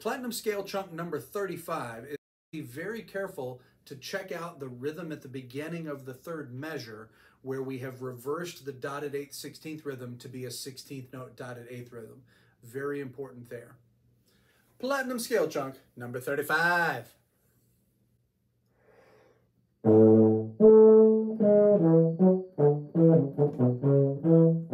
Platinum scale chunk number 35 is be very careful to check out the rhythm at the beginning of the third measure where we have reversed the dotted eighth 16th rhythm to be a 16th note dotted 8th rhythm. Very important there. Platinum scale chunk number 35.